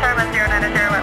Starman 090